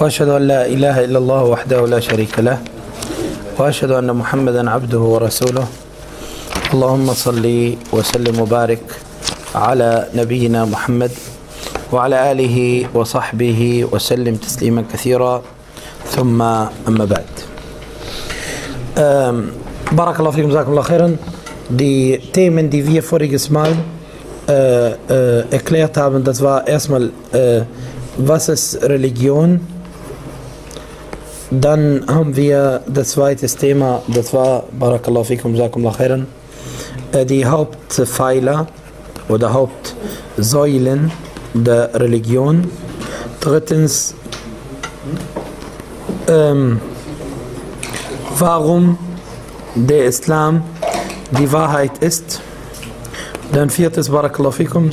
وأشهد أن لا إله إلا الله وحده لا شريك له وأشهد أن محمدا عبده ورسوله اللهم صل وسلم وبارك على نبينا محمد وعلى آله وصحبه وسلم تسليما كثيرا ثم أما بعد Ähm, Barakallahu fikum, Jazakumullah khairan. Die Themen, die wir voriges Mal äh, äh, erklärt haben, das war erstmal, äh, was? Dann haben wir das zweite Thema, das war Barakallahu fikum, Jazakumullah khairan. Äh, die Hauptpfeiler oder Hauptsäulen der Religion. Drittens, ähm, warum der Islam die Wahrheit ist. Dann viertes, Barakallahu fikum,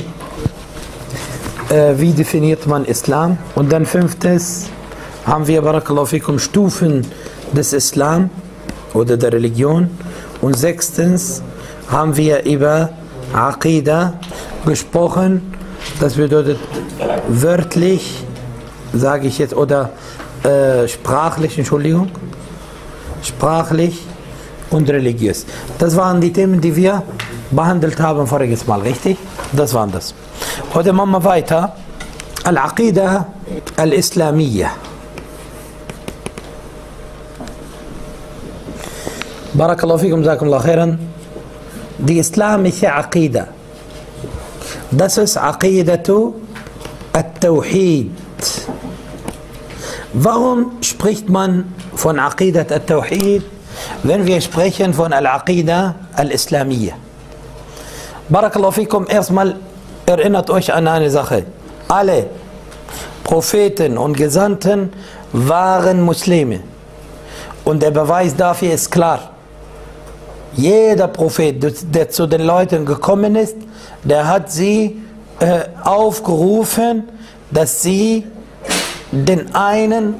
äh, wie definiert man Islam? Und dann fünftes, haben wir, Barakallahu Stufen des Islam oder der Religion. Und sechstens haben wir über Aqidah gesprochen. Das bedeutet wörtlich, sage ich jetzt, oder äh, sprachlich, Entschuldigung, sprachlich und religiös. Das waren die Themen, die wir behandelt haben voriges Mal, richtig? Das waren das. Heute machen wir weiter. Al-Aqidah al-Islamiyya. Barakallahu fikum, Jazakumullah khairan. Die islamische Aqidah. Das ist Aqidatu al-Tawhid. Warum spricht man von Aqidat al-Tawhid, wenn wir sprechen von Al-Aqidah al-Islamiyya? Barakallahu fikum, erstmal erinnert euch an eine Sache. Alle Propheten und Gesandten waren Muslime. Und der Beweis dafür ist klar. Jeder Prophet, der zu den Leuten gekommen ist, der hat sie äh, aufgerufen, dass sie den einen,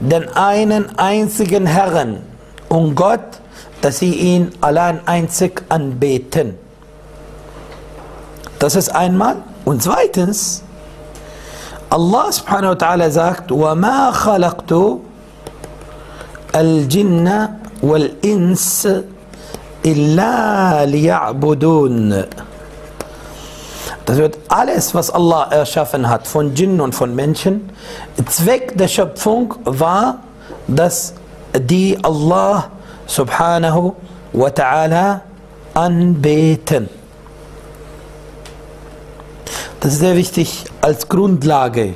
den einen einzigen Herrn und Gott, dass sie ihn allein einzig anbeten. Das ist einmal. Und zweitens, Allah subhanahu wa ta'ala sagt, وَمَا خَلَقْتُ الْجِنَّ وَالْإِنسِ إِلَّا لِيَعْبُدُونَ das wird alles, was Allah erschaffen hat, von Djinn und von Menschen, Zweck der Schöpfung war, dass die Allah subhanahu wa ta'ala anbeten. Das ist sehr wichtig als Grundlage.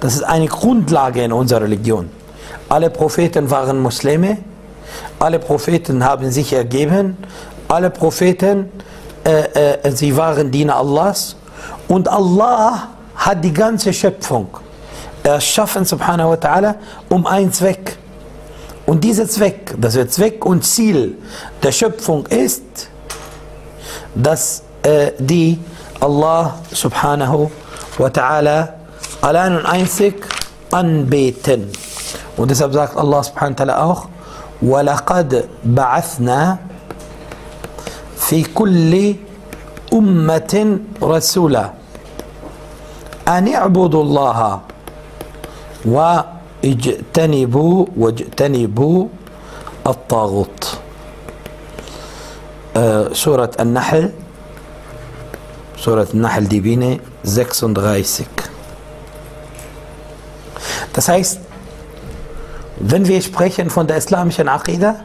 Das ist eine Grundlage in unserer Religion. Alle Propheten waren Muslime, alle Propheten haben sich ergeben, alle Propheten äh, äh, sie waren Diener Allahs und Allah hat die ganze Schöpfung erschaffen, subhanahu wa ta'ala, um einen Zweck. Und dieser Zweck, das der Zweck und Ziel der Schöpfung ist, dass äh, die Allah subhanahu wa ta'ala allein und einzig anbeten. Und deshalb sagt Allah subhanahu wa ta'ala auch, وَلَقَدْ بَعَثْنَا في كل أمة رسولا أن اعبدوا الله واجتنبوا واجتنبوا الطاغوت. آه سورة النحل. سورة النحل die Biene 36 Das heißt, wenn wir sprechen von der islamischen Aqidah,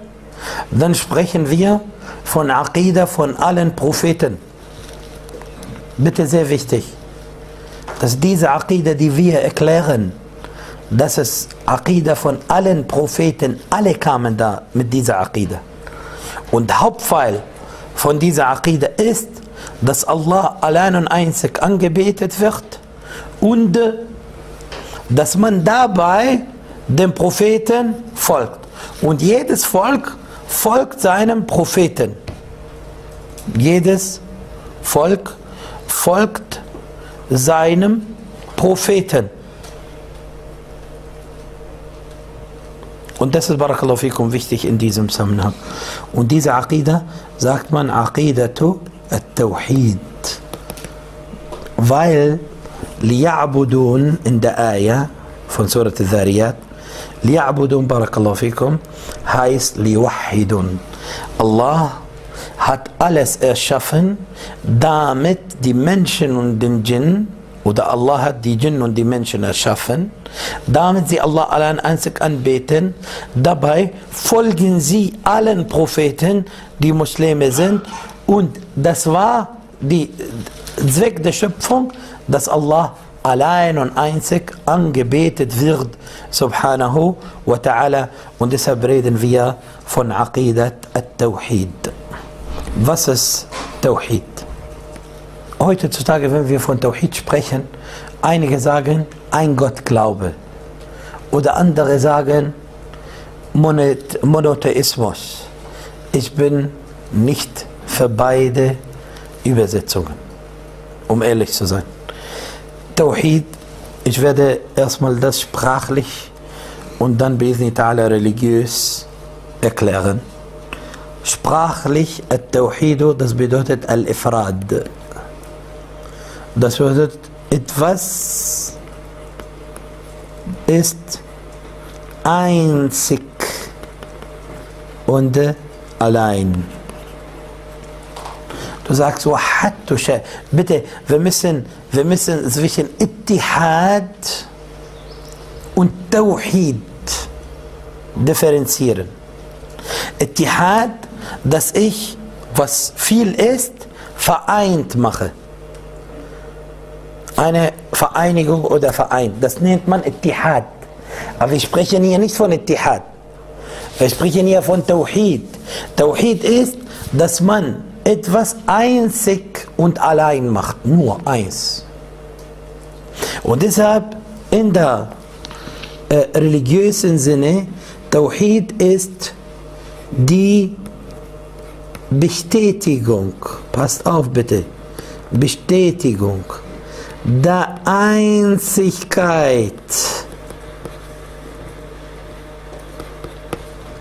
dann sprechen wir von Aqidah von allen Propheten. Bitte sehr wichtig, dass diese Aqidah, die wir erklären, das ist Aqidah von allen Propheten, alle kamen da mit dieser Aqidah. Und Hauptpfeil von dieser Aqidah ist, dass Allah allein und einzig angebetet wird und dass man dabei dem Propheten folgt. Und jedes Volk folgt seinem Propheten. Jedes Volk folgt seinem Propheten. Und das ist Barakallahu wichtig in diesem Zusammenhang. Und diese Aqidah sagt man Aqidatu al-Tawhid. Weil liya'budun in der Ayah von Surat al-Dhariyat. Li'abudun barakallahu fikum heißt liwahidun. Allah hat alles erschaffen, damit die Menschen und den Djinn, oder Allah hat die Djinn und die Menschen erschaffen, damit sie Allah allein einzig anbeten. Dabei folgen sie allen Propheten, die Muslime sind. Und das war der Zweck der Schöpfung, dass Allah allein und einzig angebetet wird, subhanahu wa ta'ala. Und deshalb reden wir von Aqidat al-Tawhid. Was ist Tawhid? Heutzutage, wenn wir von Tawhid sprechen, einige sagen ein Gottglaube oder andere sagen Monotheismus. Ich bin nicht für beide Übersetzungen, um ehrlich zu sein. Tawhid, ich werde erstmal das sprachlich und dann bisnitala religiös erklären. Sprachlich, Al-Tawhid, das bedeutet Al-Ifrad. Das bedeutet, etwas ist einzig und allein. Du sagst, Wahattu Bitte, wir müssen, wir müssen zwischen Ittihad und Tawhid differenzieren. Ittihad, dass ich, was viel ist, vereint mache. Eine Vereinigung oder Verein, das nennt man Ittihad. Aber wir sprechen hier nicht von Ittihad. Wir sprechen hier von Tawhid. Tawhid ist, dass man etwas einzig und allein macht, nur eins. Und deshalb in der äh, religiösen Sinne, Tawhid ist die Bestätigung, passt auf bitte, Bestätigung der Einzigkeit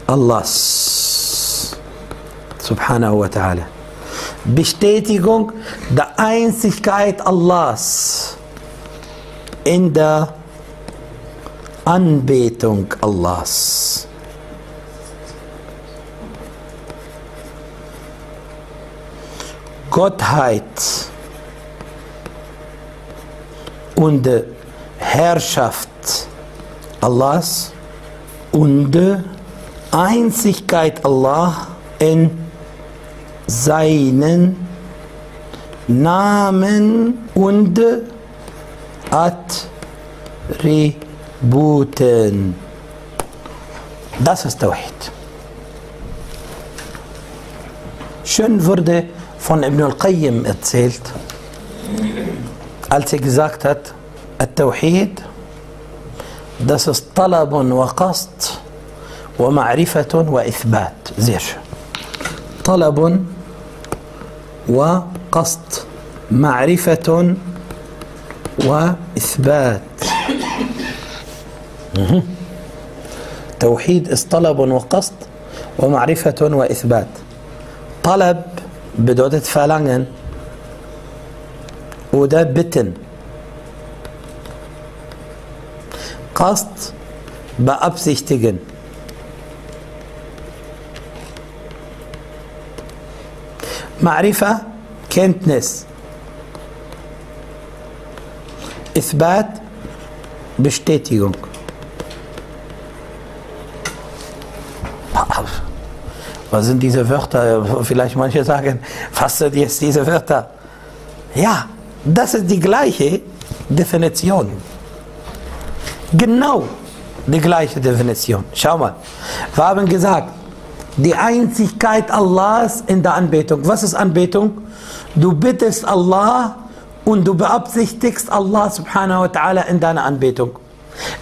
Allahs subhanahu wa ta'ala. Bestätigung der Einzigkeit Allahs in der Anbetung Allahs. Gottheit und Herrschaft Allahs und Einzigkeit Allah in seinen Namen und Attributen. Das ist Tawhid. Schön wurde von Ibn al-Qayyim erzählt, als er gesagt hat, التوحيد das ist طلب وقصد ومعرفة وإثبات sehr schön طلب وقصد معرفة وإثبات. توحيد طلب وقصد ومعرفة وإثبات. طلب بدودة فالانغن ودا بتن. قصد بأبسيشتغن. Ma'rifa Kenntnis Ithbat Bestätigung Was sind diese Wörter? Vielleicht manche sagen, was sind jetzt diese Wörter? Ja, das ist die gleiche Definition. Genau die gleiche Definition. Schau mal, wir haben gesagt, die Einzigkeit Allahs in der Anbetung. Was ist Anbetung? Du bittest Allah und du beabsichtigst Allah subhanahu wa ta'ala in deiner Anbetung.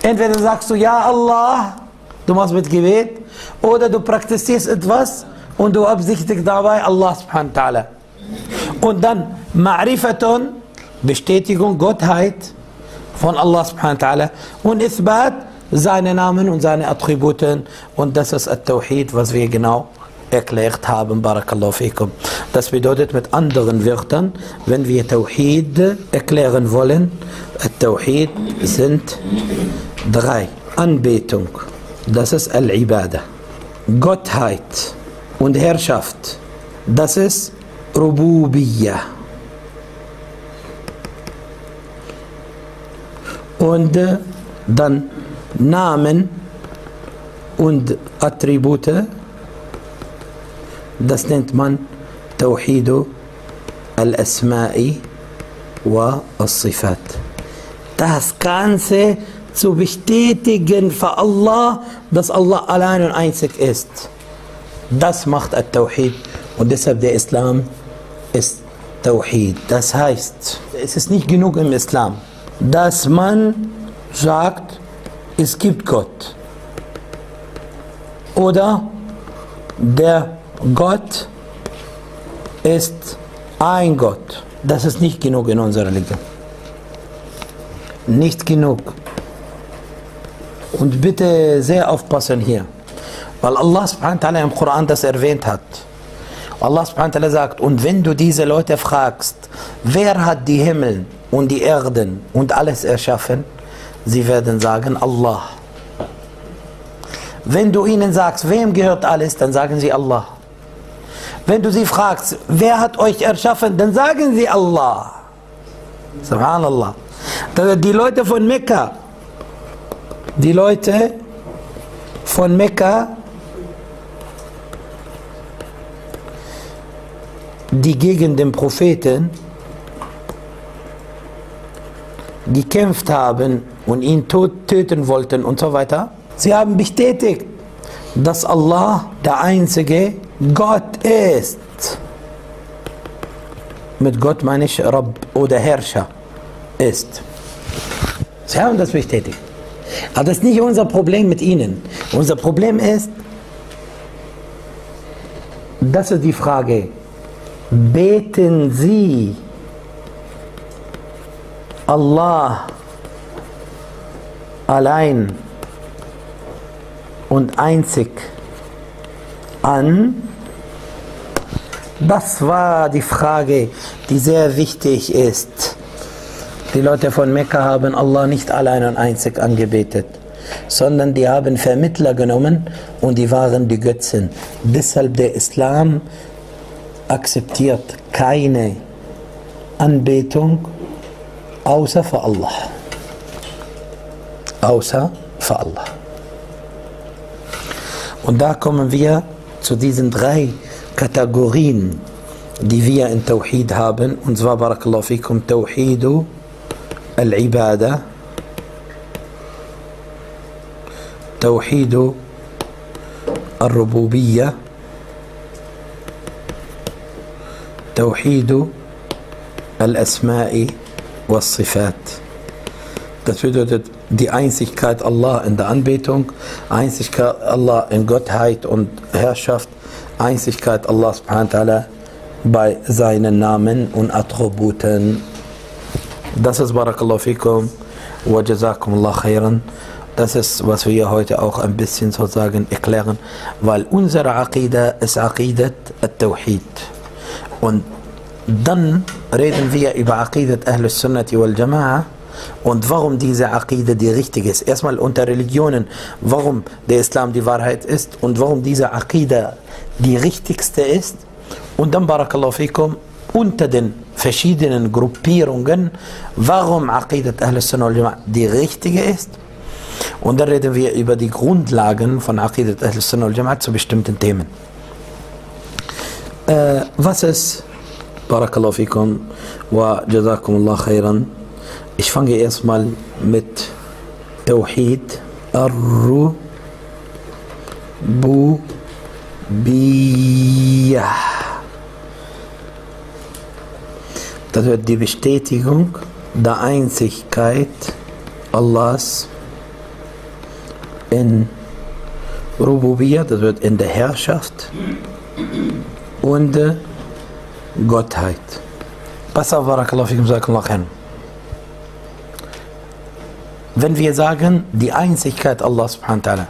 Entweder sagst du, ja Allah, du machst mit Gebet, oder du praktizierst etwas und du beabsichtigst dabei Allah subhanahu wa ta'ala. Und dann Ma'rifatun, Bestätigung, Gottheit von Allah subhanahu wa ta'ala und Ithbat, seine Namen und seine Attributen und das ist At-Tawhid, was wir genau erklärt haben, Barakallahu fikum. Das bedeutet mit anderen Wörtern, wenn wir Tawhid erklären wollen, At-Tawhid sind Drei. Anbetung. Das ist Al-Ibadah. Gottheit und Herrschaft. Das ist Rububiyah. Und äh, dann Namen und Attribute. Das nennt man Tawhidu al-Asma'i wa al-Sifat. Das Ganze zu bestätigen für Allah, dass Allah allein und einzig ist. Das macht Al-Tawhid und deshalb der Islam ist Tawhid. Das heißt, es ist nicht genug im Islam, dass man sagt, es gibt Gott. Oder der Gott ist ein Gott. Das ist nicht genug in unserer Religion. Nicht genug. Und bitte sehr aufpassen hier. Weil Allah subhanahu wa ta'ala im Koran das erwähnt hat. Allah subhanahu wa ta'ala sagt, und wenn du diese Leute fragst, wer hat die Himmel und die Erden und alles erschaffen, sie werden sagen, Allah. Wenn du ihnen sagst, wem gehört alles, dann sagen sie Allah. Wenn du sie fragst, wer hat euch erschaffen, dann sagen sie Allah. Subhanallah. Die Leute von Mekka, die Leute von Mekka, die gegen den Propheten gekämpft haben und ihn töten wollten und so weiter, sie haben bestätigt, dass Allah der einzige Gott ist. Mit Gott meine ich Rabb oder Herrscher ist. Sie haben das bestätigt. Aber das ist nicht unser Problem mit ihnen. Unser Problem ist, das ist die Frage, beten sie Allah allein und einzig an? Das war die Frage, die sehr wichtig ist. Die Leute von Mekka haben Allah nicht allein und einzig angebetet, sondern die haben Vermittler genommen und die waren die Götzen. Deshalb der Islam akzeptiert keine Anbetung außer für Allah. Außer für Allah. Und da kommen wir zu diesen drei Kategorien, die wir in Tawhid haben. Und zwar, Barakallahu fikum, Tawhidu al-Ibadah, Tawhidu al-Rububiyyah, توحيد الأسماء والصفات Das bedeutet die Einzigkeit Allah in der Anbetung, Einzigkeit Allah in Gottheit und Herrschaft, Einzigkeit Allah subhanahu bei seinen Namen und Attributen. Das ist Barakallahu fikum wa jazakum Allah khairan. Das ist, was wir heute auch ein bisschen sozusagen erklären, weil unsere Aqidah ist Aqidat al-Tawhid. Und dann reden wir über Aqidat Ahlus Sunnati wal Jama'a und warum diese Aqide die richtige ist. Erstmal unter Religionen, warum der Islam die Wahrheit ist und warum diese Aqide die richtigste ist. Und dann, Barakallahu fikum, unter den verschiedenen Gruppierungen, warum Aqidat Ahlus Sunnah wal Jama'a die richtige ist. Und dann reden wir über die Grundlagen von Aqidat Ahlus Sunnah wal Jama'a zu bestimmten Themen. Äh, was ist Barakallahu fikum wa jazakum Allah khairan. Ich fange erstmal mit Tawhid Ar-Rububiyah. Das wird die Bestätigung der Einzigkeit Allahs in Rububiyah, das wird in der Herrschaft und Gottheit. Auf, Barakallahu fikum, Jazakallahu khairan. Wenn wir sagen, die Einzigkeit Allah subhanahu wa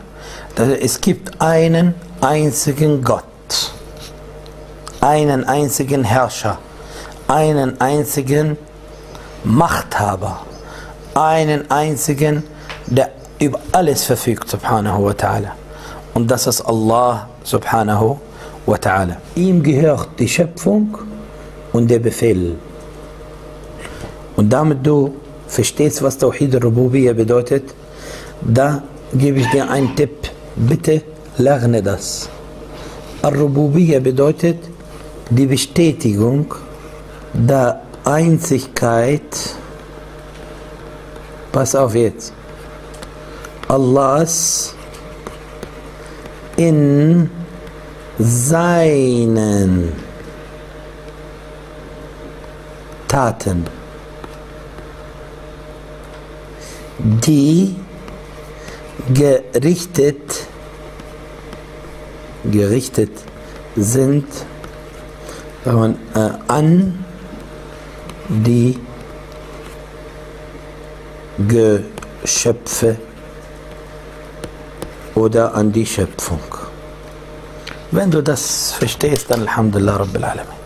ta'ala, es gibt einen einzigen Gott, einen einzigen Herrscher, einen einzigen Machthaber, einen einzigen, der über alles verfügt, subhanahu wa ta'ala. Und das ist Allah, subhanahu wa ta'ala. Ihm gehört die Schöpfung und der Befehl. Und damit du verstehst, was Tawhid al-Rububiyya bedeutet, da gebe ich dir einen Tipp. Bitte lerne das. Al-Rububiyya bedeutet die Bestätigung der Einzigkeit, pass auf jetzt, Allahs in seinen Taten, die gerichtet, gerichtet sind man, äh, an die Geschöpfe oder an die Schöpfung. Wenn du das verstehst, dann Alhamdulillah Rabbil Alamin.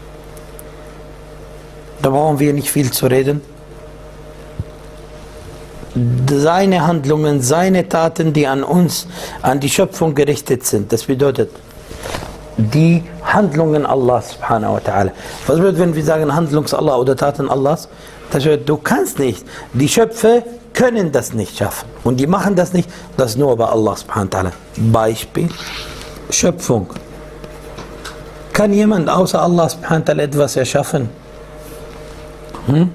Da brauchen wir nicht viel zu reden. Seine Handlungen, seine Taten, die an uns, an die Schöpfung gerichtet sind, das bedeutet, die Handlungen Allahs subhanahu wa ta'ala. Was bedeutet, wenn wir sagen Handlungs Allah oder Taten Allahs? Das bedeutet, du kannst nicht. Die Schöpfe können das nicht schaffen. Und die machen das nicht, das nur bei Allah subhanahu wa ta'ala. Beispiel, Schöpfung. Kann jemand außer Allah subhanahu wa ta'ala etwas erschaffen? Hm?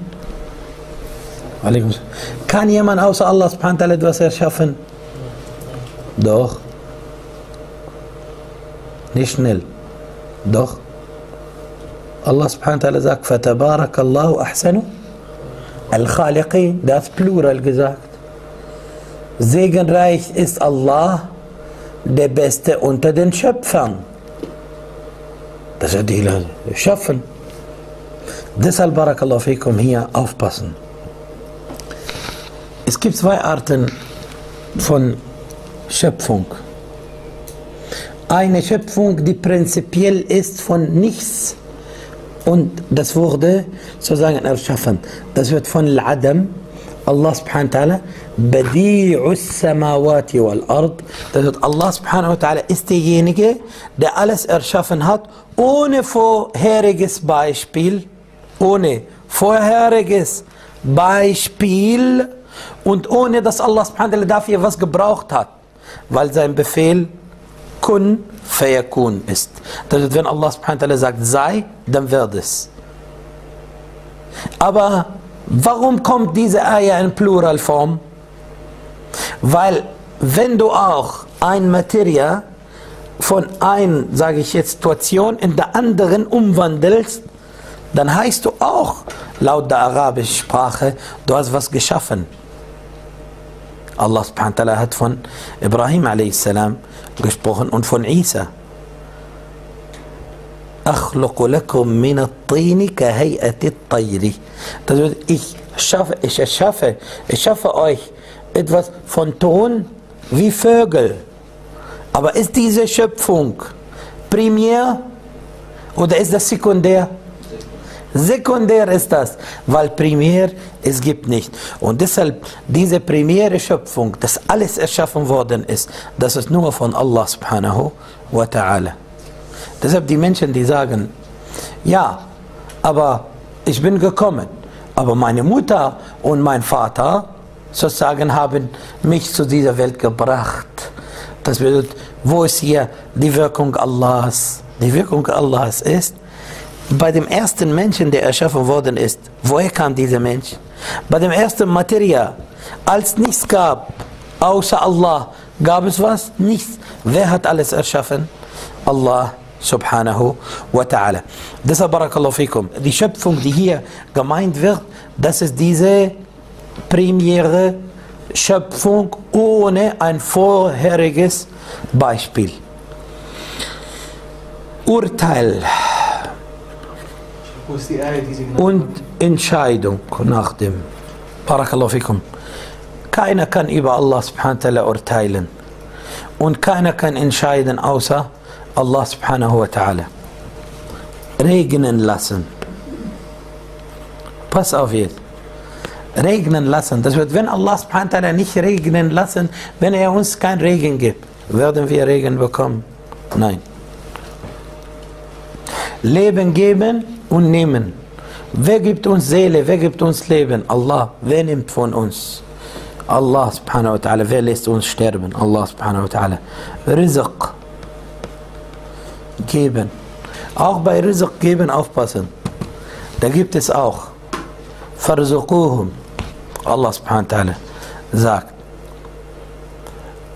Kann jemand außer Allah subhanahu wa ta'ala etwas erschaffen? Doch. Nicht schnell. Doch. Allah subhanahu wa ta'ala sagt, فَتَبَارَكَ اللَّهُ أَحْسَنُ Al-Khaliqin, das Plural gesagt. Segenreich ist Allah, der Beste unter den Schöpfern. Das hat die Schöpfen. Deshalb, Barakallahu fikum, hier aufpassen. Es gibt zwei Arten von Schöpfung. Eine Schöpfung, die prinzipiell ist von nichts und das wurde sozusagen erschaffen. Das wird von Al-Adam, Allah subhanahu wa ta'ala, Badi'us samawati wal ard. Das wird Allah subhanahu wa ta'ala ist derjenige, der alles erschaffen hat, ohne vorheriges Beispiel, ohne vorheriges Beispiel und ohne dass Allah subhanahu dafür was gebraucht hat, weil sein Befehl kun fayakun ist. Das heißt, wenn Allah subhanahu sagt, sei, dann wird es. Aber warum kommt diese Eier in Pluralform? Weil wenn du auch ein Materie von ein, sage ich jetzt, Situation in der anderen umwandelst, dann heißt du auch, laut der arabischen Sprache, du hast was geschaffen. Allah subhanahu wa ta'ala hat von Ibrahim a.s. gesprochen und von Isa. أخلق لكم من الطين كهيئة الطير. Das heißt, ich schaffe, ich erschaffe, ich schaffe euch etwas von Ton wie Vögel. Aber ist diese Schöpfung primär oder ist das sekundär? Sekundär ist das, weil primär es gibt nicht. Und deshalb diese primäre Schöpfung, dass alles erschaffen worden ist, das ist nur von Allah subhanahu wa ta'ala. Deshalb die Menschen, die sagen, ja, aber ich bin gekommen, aber meine Mutter und mein Vater sozusagen haben mich zu dieser Welt gebracht. Das bedeutet, wo ist hier die Wirkung Allahs? Die Wirkung Allahs ist, bei dem ersten Menschen, der erschaffen worden ist, woher kam dieser Mensch? Bei dem ersten Material, als nichts gab, außer Allah, gab es was? Nichts. Wer hat alles erschaffen? Allah subhanahu wa ta'ala. Deshalb barakallahu fikum. Die Schöpfung, die hier gemeint wird, das ist diese primäre Schöpfung ohne ein vorheriges Beispiel. Urteil und Entscheidung nach dem. Barakallahu fikum. Keiner kann über Allah subhanahu wa ta'ala urteilen. Und keiner kann entscheiden außer Allah subhanahu wa ta'ala. Regnen lassen. Pass auf jetzt. regnen lassen. Das wird, wenn Allah subhanahu wa ta'ala nicht regnen lassen, wenn er uns kein Regen gibt, werden wir Regen bekommen? Nein. Leben geben und nehmen. Wer gibt uns Seele? Wer gibt uns Leben? Allah. Wer nimmt von uns? Allah subhanahu wa ta'ala. Wer lässt uns sterben? Allah subhanahu wa ta'ala. Rizq. Geben. Auch bei Rizq geben aufpassen. Da gibt es auch. Farzuquhum. Allah subhanahu wa ta'ala sagt.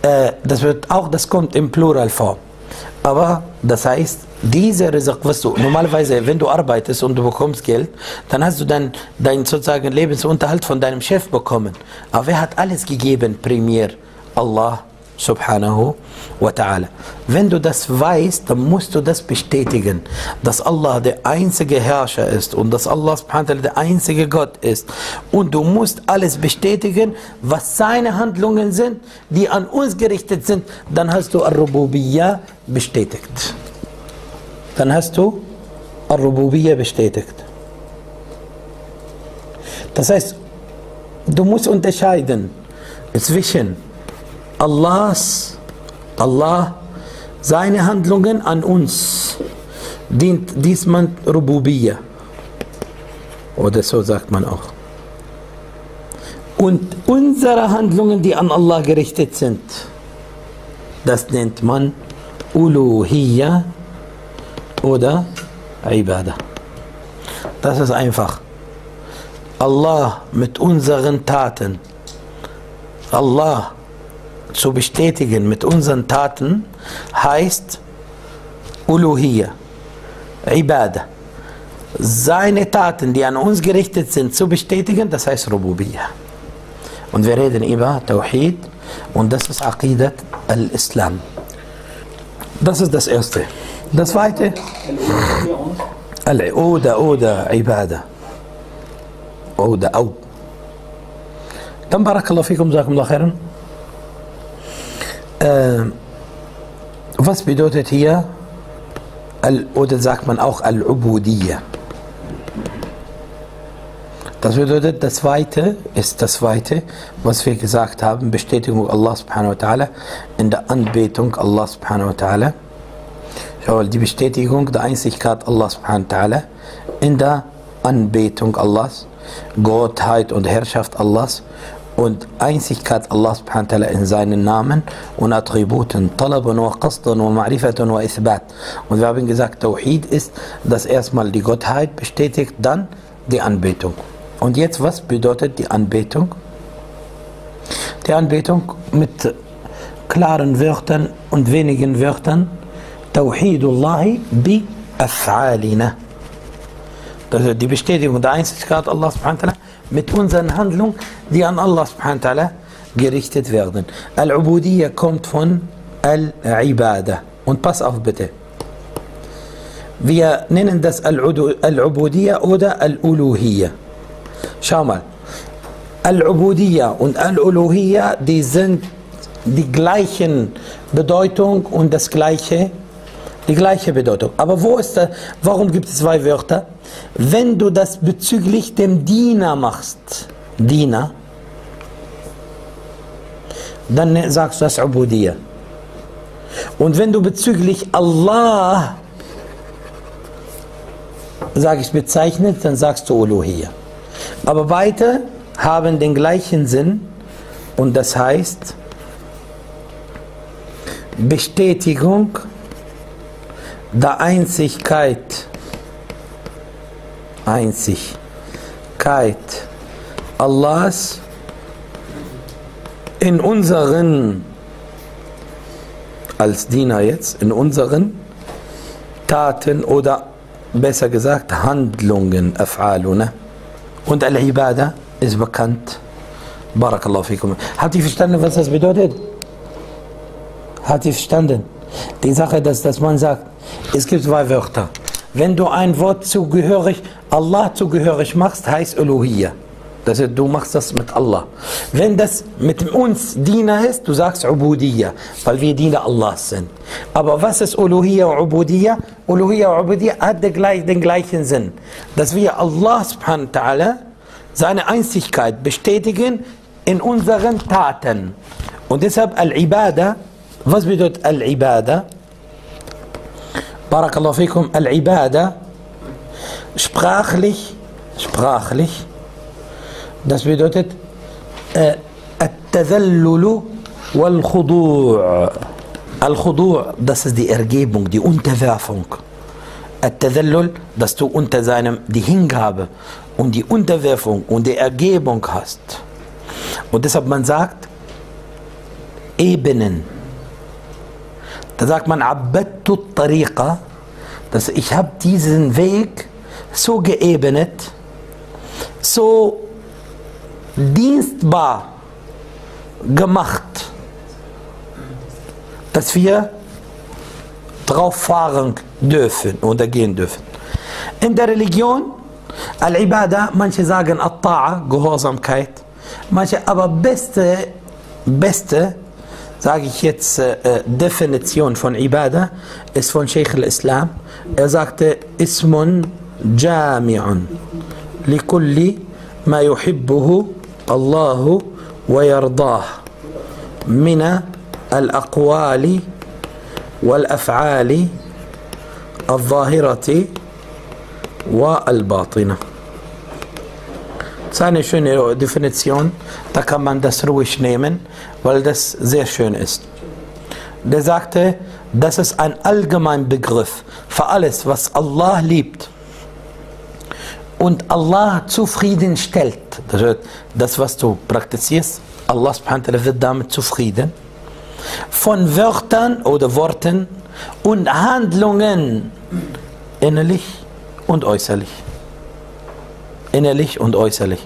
Äh, das wird auch, das kommt im Pluralform. Aber das heißt, diese Rizq, was du normalerweise, wenn du arbeitest und du bekommst Geld, dann hast du deinen sozusagen Lebensunterhalt von deinem Chef bekommen. Aber wer hat alles gegeben, Premier? Allah subhanahu wa ta'ala. Wenn du das weißt, dann musst du das bestätigen, dass Allah der einzige Herrscher ist und dass Allah subhanahu wa ta'ala der einzige Gott ist. Und du musst alles bestätigen, was seine Handlungen sind, die an uns gerichtet sind. Dann hast du Al-Rububiyya bestätigt. Dann hast du Al-Rububiyya bestätigt. Das heißt, du musst unterscheiden zwischen Allahs, Allah, seine Handlungen an uns dient diesmal Rububiyya. Oder so sagt man auch. Und unsere Handlungen, die an Allah gerichtet sind, das nennt man Uluhiyya oder Ibadah. Das ist einfach. Allah mit unseren Taten, Allah zu bestätigen mit unseren Taten, heißt Uluhiyya, Ibadah. Seine Taten, die an uns gerichtet sind, zu bestätigen, das heißt Rububiyya. Und wir reden über Tawhid und das ist Aqidat al-Islam. Das ist das Erste. Das Zweite, Al-Uda, Uda, Ibadah. Uda, Au. Dann Barakallahu fikum, Jazakumullah khairan. Äh, was bedeutet hier, al, oder sagt man auch Al-Ubudiyya? Das bedeutet, das zweite ist das zweite, was wir gesagt haben, Bestätigung Allah subhanahu wa ta'ala in der Anbetung Allah subhanahu wa ta'ala. Die Bestätigung der Einzigkeit Allah subhanahu wa ta'ala in der Anbetung Allahs, Gottheit und Herrschaft Allahs und Einzigkeit Allah subhanahu wa ta'ala in seinen Namen und Attributen, Talaban wa Qasdan wa Ma'rifatan wa Ithbat. Und wir haben gesagt, Tawhid ist, dass erstmal die Gottheit bestätigt, dann die Anbetung. Und jetzt, was bedeutet die Anbetung? Die Anbetung mit klaren Wörtern und wenigen Wörtern. Bi af'alina. Das ist die Bestätigung der Einzigkeit Allah subhanahu wa ta'ala mit unseren Handlungen, die an Allah subhanahu wa ta'ala gerichtet werden. Al-Ubudiyya kommt von Al-Ibadah. Und pass auf bitte. Wir nennen das Al-Ubudiyya oder Al-Uluhiyya. Schau mal. Al-Ubudiyya und Al-Uluhiyya, die sind die gleichen Bedeutung und das gleiche, die gleiche Bedeutung. Aber wo ist das, warum gibt es zwei Wörter? Wenn du das bezüglich dem Diener machst, Diener, dann sagst du das Ubudiyya. Und wenn du bezüglich Allah, sage ich bezeichnet, dann sagst du Uluhiyya. Aber beide haben den gleichen Sinn und das heißt Bestätigung der Einzigkeit, Einzigkeit Allahs in unseren, als Diener jetzt, in unseren Taten oder besser gesagt Handlungen, Af'aluna. Und Al-Ibadah ist bekannt. Barakallahu fikum. Habt ihr verstanden, was das bedeutet? Habt ihr verstanden? Die Sache, dass, dass man sagt, es gibt zwei Wörter. Wenn du ein Wort zugehörig, Allah zugehörig machst, heißt Uluhiyya. Das heißt, du machst das mit Allah. Wenn das mit uns Diener ist, du sagst Ubudiyya, weil wir Diener Allahs sind. Aber was ist Uluhiyya und Ubudiyya? Uluhiyya und Ubudiyya hat den gleichen Sinn. Dass wir Allah subhanahu ta'ala seine Einzigkeit bestätigen in unseren Taten. Und deshalb Al-Ibada, was bedeutet Al-Ibada? Barakallahu fikum, Al-Ibada, sprachlich, sprachlich, das bedeutet äh, At-Tazallulu wal-Khudu' Al-Khudu' das ist die Ergebung, die Unterwerfung. At-Tazallul, dass du unter seinem die Hingabe und die Unterwerfung und die Ergebung hast. Und deshalb man sagt, Ebenen. Da sagt man dass ich habe diesen Weg so geebnet, so dienstbar gemacht, dass wir drauf fahren dürfen oder gehen dürfen. In der Religion, Al-Ibadah, manche sagen Al-Ta'a, Gehorsamkeit, manche aber beste, beste sage ich jetzt, äh, Definition von Ibada, ist von Sheikh al-Islam. Er sagte, Ismun Jami'un, likulli ma yuhibbuhu الله ويرضاه من الأقوال والأفعال الظاهرة والباطنة Das ist eine schöne Definition, da kann man das ruhig nehmen, weil das sehr schön ist. Der sagte, das ist ein allgemein Begriff für alles, was Allah liebt und Allah zufriedenstellt. Das, heißt, das was du praktizierst, Allah subhanahu wird damit zufrieden. Von Wörtern oder Worten und Handlungen innerlich und äußerlich. Innerlich und äußerlich.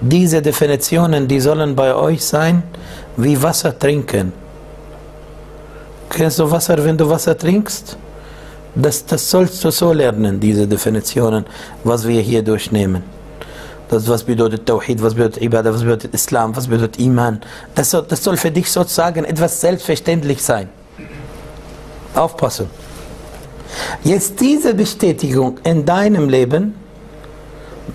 Diese Definitionen, die sollen bei euch sein, wie Wasser trinken. Kennst du Wasser, wenn du Wasser trinkst? Das, das sollst du so lernen, diese Definitionen, was wir hier durchnehmen. Das, was bedeutet Tawhid, was bedeutet Ibadah, was bedeutet Islam, was bedeutet Iman. Das das soll für dich sozusagen etwas selbstverständlich sein. Aufpassen. Jetzt diese Bestätigung in deinem Leben,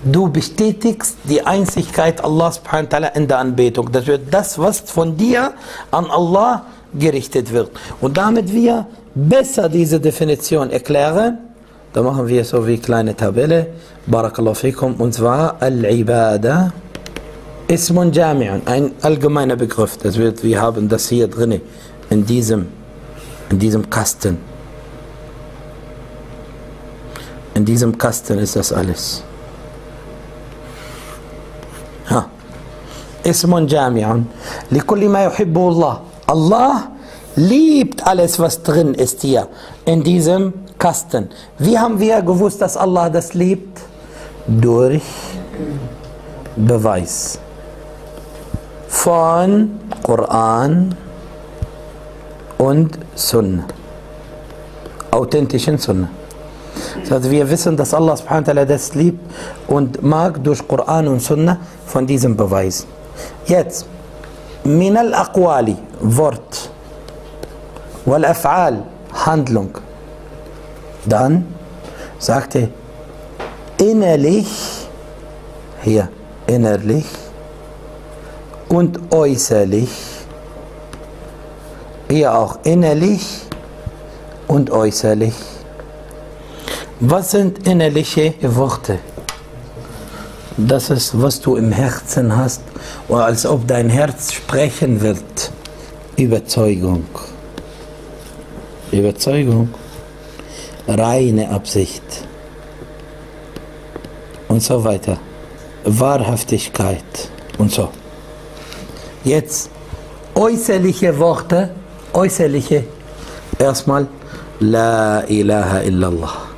du bestätigst die Einzigkeit Allah subhanahu in der Anbetung. Das wird das, was von dir an Allah gerichtet wird. Und damit wir besser diese Definition erklären, da machen wir so wie kleine Tabelle. Barakallahu fikum. Und zwar Al-Ibada Ismun Jami'un, ein allgemeiner Begriff. Das wird, wir haben das hier drin, in diesem, in diesem Kasten. In diesem Kasten ist das alles. Ha. Ismun Jami'un. لكل ما يحبه الله. Allah liebt alles, was drin ist hier in diesem Kasten. Wie haben wir gewusst, dass Allah das liebt? Durch Beweis von Koran und Sunnah. Authentischen Sunnah. Sondern wir wissen, dass Allah subhanahu das liebt und mag durch Koran und Sunnah von diesem Beweis. Jetzt, min al-Aqwali, Wort, wal Af'al, Handlung. Dann sagte innerlich, hier, innerlich und äußerlich, hier auch innerlich und äußerlich. Was sind innerliche Worte? Das ist, was du im Herzen hast, als ob dein Herz sprechen wird. Überzeugung. Überzeugung, reine Absicht und so weiter. Wahrhaftigkeit und so. Jetzt äußerliche Worte, äußerliche, erstmal La ilaha illallah.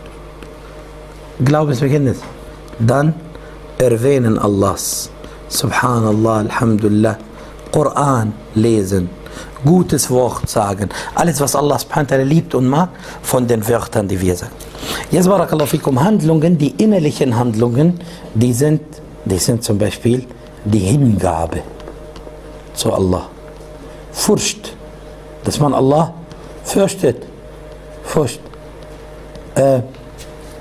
Glaubensbekenntnis. Dann erwähnen Allahs. Subhanallah, Alhamdulillah. Koran lesen gutes Wort sagen. Alles, was Allah subhanahu liebt und mag, von den Wörtern, die wir sagen. Jetzt barakallahu fikum, Handlungen, die innerlichen Handlungen, die sind, die sind zum Beispiel die Hingabe zu Allah. Furcht, dass man Allah fürchtet. Furcht. Äh,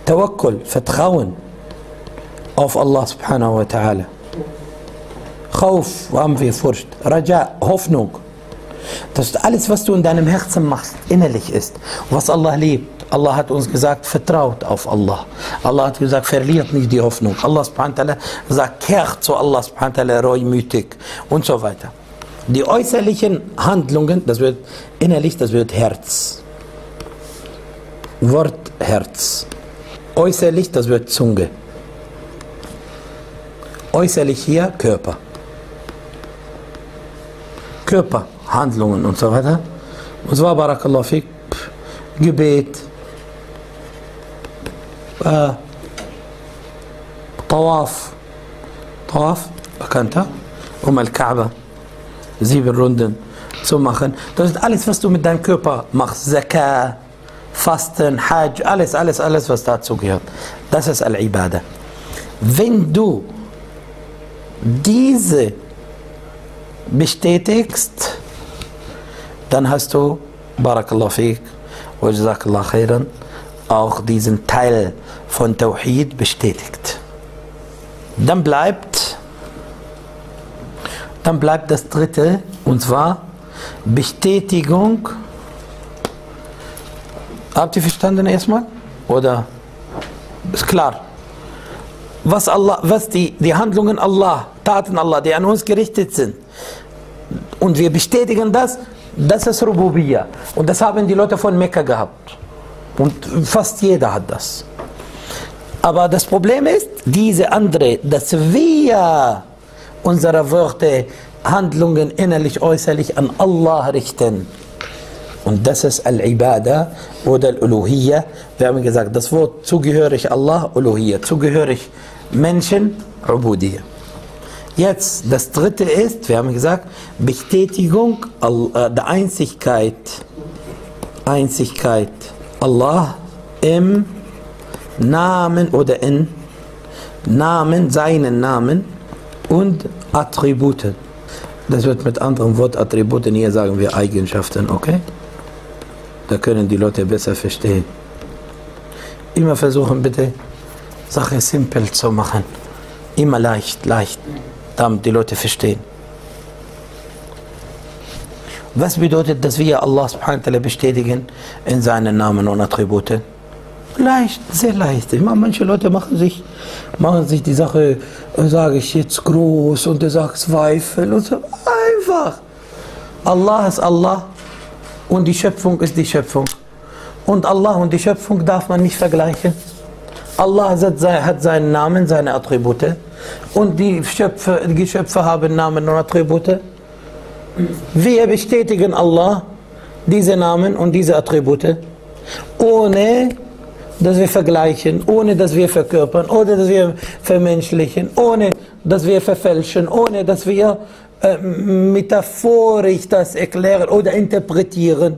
Tawakkul, Vertrauen. auf Allah subhanahu wa ta'ala. Khauf haben wir Furcht. Raja, Hoffnung. Das ist alles, was du in deinem Herzen machst, innerlich ist. Was Allah liebt. Allah hat uns gesagt, vertraut auf Allah. Allah hat gesagt, verliert nicht die Hoffnung. Allah subhanahu wa ta'ala sagt, kehrt zu Allah subhanahu wa ta'ala reumütig und so weiter. Die äußerlichen Handlungen, das wird innerlich, das wird Herz. Wort Herz. Äußerlich, das wird Zunge. Äußerlich hier Körper. Körper, Handlungen und so weiter. Und zwar Barakallahu fik, Gebet, äh, Tawaf, Tawaf, bekannter, um Al-Kaaba, sieben Runden zu machen. Das ist alles, was du mit deinem Körper machst. Zakah, Fasten, Hajj, alles, alles, alles, was dazu gehört. Das ist Al-Ibadah. Wenn du diese bestätigst, dann hast du, Barakallahu fiqh, wa jazakallah khairan, auch diesen Teil von Tawhid bestätigt. Dann bleibt, dann bleibt das dritte, und zwar Bestätigung. Habt ihr verstanden erstmal? Oder ist klar? Was, Allah, was die, die Handlungen Allah, Taten Allah, die an uns gerichtet sind, und wir bestätigen das, das ist Rububiyya. Und das haben die Leute von Mekka gehabt. Und fast jeder hat das. Aber das Problem ist, diese andere, dass wir unsere Worte, Handlungen innerlich, äußerlich an Allah richten. Und das ist Al-Ibadah oder Al-Uluhiyya. Wir haben gesagt, das Wort zugehörig Allah, Uluhiyya. Zugehörig Menschen, Ubudiyya. Jetzt, das dritte ist, wir haben gesagt, Bestätigung der Einzigkeit, Einzigkeit Allah im Namen oder in Namen, seinen Namen und Attributen. Das wird mit anderen Wort Attributen, hier sagen wir Eigenschaften, okay? Da können die Leute besser verstehen. Immer versuchen bitte, Sachen simpel zu machen. Immer leicht, leicht, damit die Leute verstehen. Was bedeutet, dass wir Allah bestätigen in seinen Namen und Attributen? Leicht, sehr leicht. Ich meine, manche Leute machen sich, machen sich die Sache, sage ich jetzt groß und der sagt Zweifel und so. Einfach. Allah ist Allah und die Schöpfung ist die Schöpfung. Und Allah und die Schöpfung darf man nicht vergleichen. Allah hat seinen Namen, seine Attribute. Und die Schöpfe, die Schöpfe haben Namen und Attribute. Wir bestätigen Allah diese Namen und diese Attribute, ohne dass wir vergleichen, ohne dass wir verkörpern, ohne dass wir vermenschlichen, ohne dass wir verfälschen, ohne dass wir äh, metaphorisch das erklären oder interpretieren.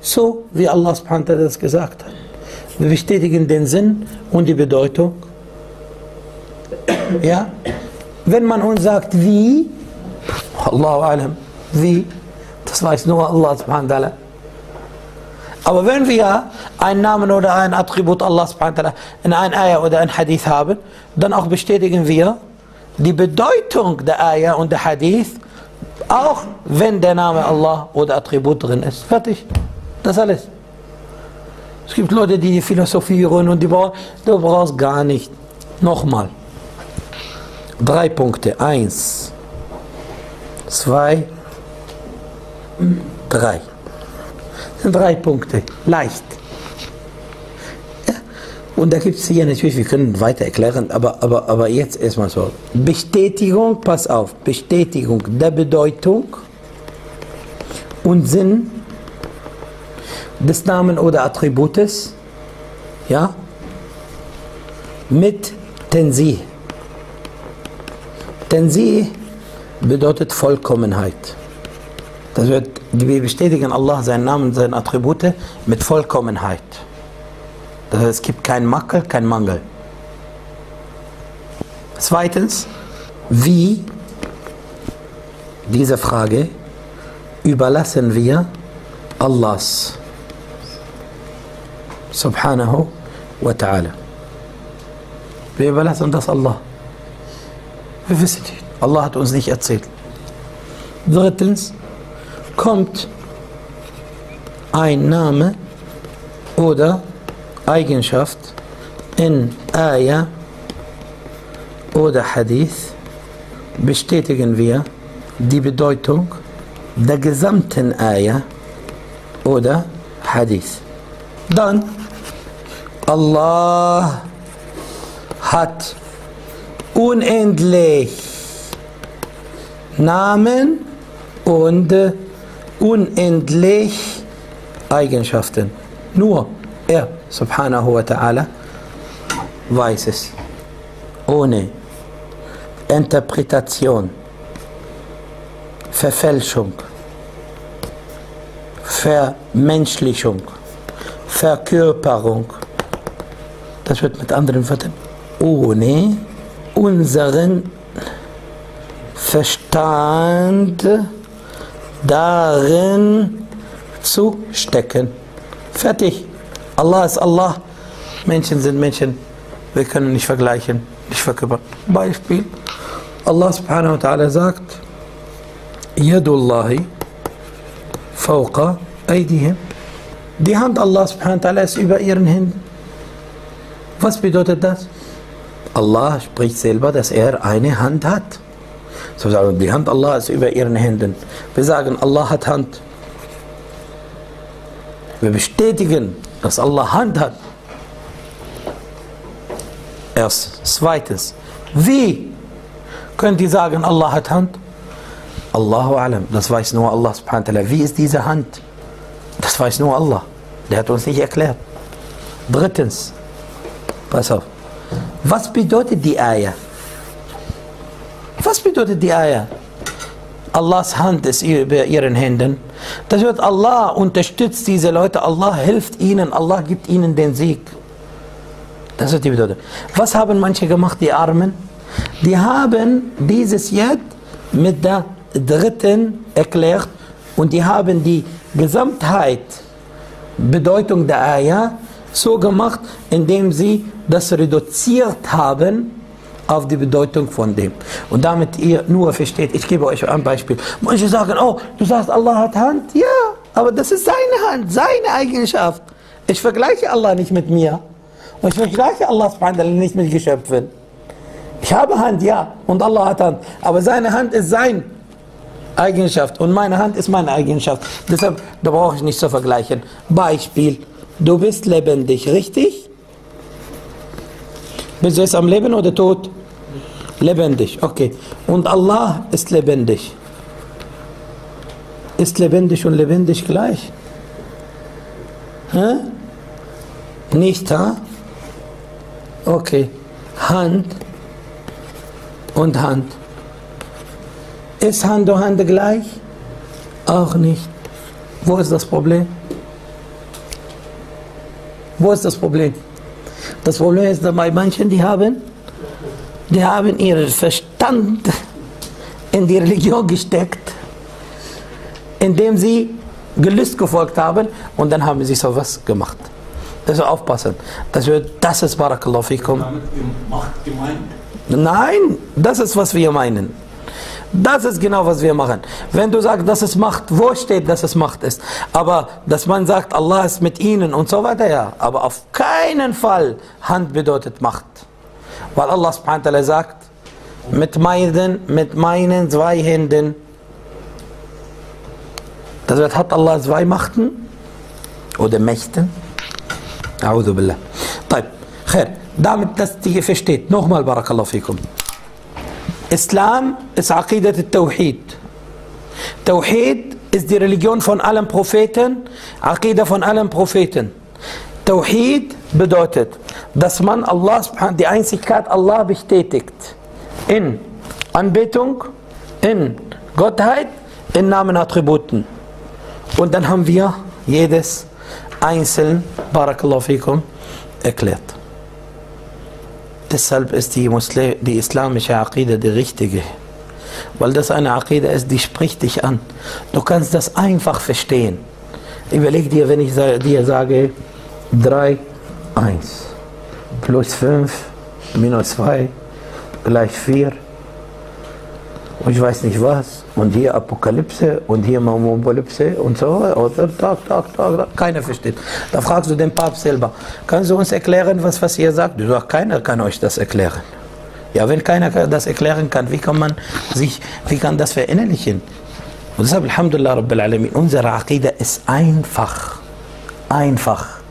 So wie Allah subhanahu das gesagt hat. Wir bestätigen den Sinn und die Bedeutung. Ja? Wenn man uns sagt, wie, Allahu alam, wie, das weiß nur Allah subhanahu wa. Aber wenn wir einen Namen oder ein Attribut Allah subhanahu in ein Ayah oder ein Hadith haben, dann auch bestätigen wir die Bedeutung der Ayah und der Hadith, auch wenn der Name Allah oder Attribut drin ist. Fertig. Das alles. Es gibt Leute, die philosophieren und die brauchen, du brauchst gar nicht. Nochmal. Drei Punkte. Eins, zwei, drei. Das sind drei Punkte. Leicht. Und da gibt es hier natürlich, wir können weiter erklären, aber, aber, aber jetzt erstmal so. Bestätigung, pass auf, Bestätigung der Bedeutung und Sinn des Namen oder Attributes, ja, mit Tensih. Tensih bedeutet Vollkommenheit. Das wird, wir bestätigen Allah seinen Namen, seine Attribute mit Vollkommenheit. Es gibt keinen Makel, keinen Mangel. Zweitens, wie diese Frage überlassen wir Allahs subhanahu wa ta'ala. Wir überlassen das Allah. Wir wissen nicht. Allah hat uns nicht erzählt. Drittens kommt ein Name oder Eigenschaft in Ayah oder Hadith bestätigen wir die Bedeutung der gesamten Ayah oder Hadith. Dann Allah hat unendlich Namen und unendlich Eigenschaften. Nur er, subhanahu wa ta'ala, weiß es. Ohne Interpretation, Verfälschung, Vermenschlichung, Verkörperung. Das wird mit anderen Worten ohne unseren Verstand darin zu stecken. Fertig. Allah ist Allah. Menschen sind Menschen. Wir können nicht vergleichen, nicht verkörpern. Beispiel. Allah subhanahu wa ta'ala sagt, Yadullahi fawqa aydihim. Die Hand Allah subhanahu wa ta'ala ist über ihren Händen. Was bedeutet das? Allah spricht selber, dass er eine Hand hat. So sagen die Hand Allah ist über ihren Händen. Wir sagen, Allah hat Hand. Wir bestätigen, dass Allah Hand hat. Erst. Zweitens. Wie könnt ihr sagen, Allah hat Hand? Allahu alam. Das weiß nur Allah subhanahu wa ta'ala. Wie ist diese Hand? Das weiß nur Allah. Der hat uns nicht erklärt. Drittens. Pass auf. Was bedeutet die Eier? Was bedeutet die Eier? Allahs Hand ist über ihren Händen. Das wird Allah unterstützt diese Leute, Allah hilft ihnen, Allah gibt ihnen den Sieg. Das ist die Bedeutung. Was haben manche gemacht, die Armen? Die haben dieses Yad mit der dritten erklärt und die haben die Gesamtheit, Bedeutung der Ayah so gemacht, indem sie das reduziert haben auf die Bedeutung von dem. Und damit ihr nur versteht, ich gebe euch ein Beispiel. Manche sagen, oh, du sagst, Allah hat Hand. Ja, aber das ist seine Hand, seine Eigenschaft. Ich vergleiche Allah nicht mit mir. Und ich vergleiche Allah nicht mit Geschöpfen. Ich habe Hand, ja, und Allah hat Hand. Aber seine Hand ist seine Eigenschaft und meine Hand ist meine Eigenschaft. Deshalb, da brauche ich nicht zu vergleichen. Beispiel, du bist lebendig, richtig? Bist du jetzt am Leben oder tot? Lebendig, okay. Und Allah ist lebendig. Ist lebendig und lebendig gleich? Hä? Nicht, ha? Okay. Hand und Hand. Ist Hand und Hand gleich? Auch nicht. Wo ist das Problem? Wo ist das Problem? Das Problem ist dabei, manchen, die haben, die haben ihren Verstand in die Religion gesteckt, indem sie Gelüst gefolgt haben und dann haben sie sowas gemacht. Ist aufpassen. Das, wird, das ist Barakallahu fikum. Nein, das ist, was wir meinen. Das ist genau, was wir machen. Wenn du sagst, dass es Macht, wo steht, dass es Macht ist? Aber dass man sagt, Allah ist mit ihnen und so weiter, ja. Aber auf keinen Fall Hand bedeutet Macht. Weil Allah subhanahu wa ta'ala sagt, mit meinen, mit meinen zwei Händen. Das wird, hat Allah zwei Machten oder Mächten? A'udhu billah. طيب, خير. Damit, dass ihr versteht. Nochmal, Barakallahu fikum. Islam ist Aqidat al-Tawhid. Tawhid ist die Religion von allen Propheten, Aqidah von allen Propheten. Tawhid bedeutet, dass man Allah, die Einzigkeit Allah bestätigt. In Anbetung, in Gottheit, in Namen, Attributen. Und dann haben wir jedes einzeln, Barakallahu fikum, erklärt. Deshalb ist die, Muslim, die islamische Aqida die richtige. Weil das eine Aqida ist, die spricht dich an. Du kannst das einfach verstehen. Überleg dir, wenn ich dir sage 3, 1 plus 5 minus 2 gleich 4 und ich weiß nicht was und hier Apokalypse und hier Mamopolypse und so oder Tag, Tag, Tag, Tag, keiner versteht. Da fragst du den Papst selber, kannst du uns erklären, was, was ihr sagt? Du sagst, keiner kann euch das erklären. Ja, wenn keiner das erklären kann, wie kann man sich, wie kann das verinnerlichen? Und deshalb, Alhamdulillah Rabbil Alamin, unsere Aqidah ist einfach. Einfach.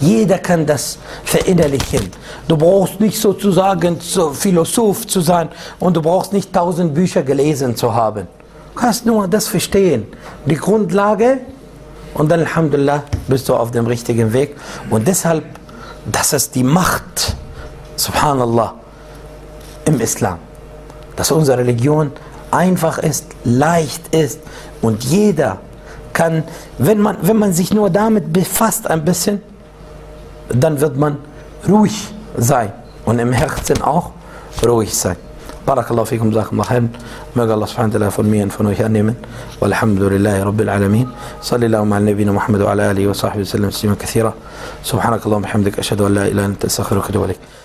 Jeder kann das verinnerlichen. Du brauchst nicht sozusagen so Philosoph zu sein und du brauchst nicht tausend Bücher gelesen zu haben. Du kannst nur das verstehen. Die Grundlage und dann, Alhamdulillah, bist du auf dem richtigen Weg. Und deshalb, das ist die Macht, Subhanallah, im Islam. Dass unsere Religion einfach ist, leicht ist und jeder kann, wenn man, wenn man sich nur damit befasst ein bisschen, dann wird man ruhig sein und im Herzen auch ruhig sein. Barakallahu fikum, Sakum khairan. Möge Allah subhanahu wa ta'ala von mir und von euch annehmen. Walhamdulillahi Rabbil Alamin. Sallallahu ala nabina Muhammad wa ala alihi wa sahbihi wa sallam taslima kathira. Subhanakallahu wa bihamdik. Ashhadu an la ilaha anta astaghfiruka wa atubu.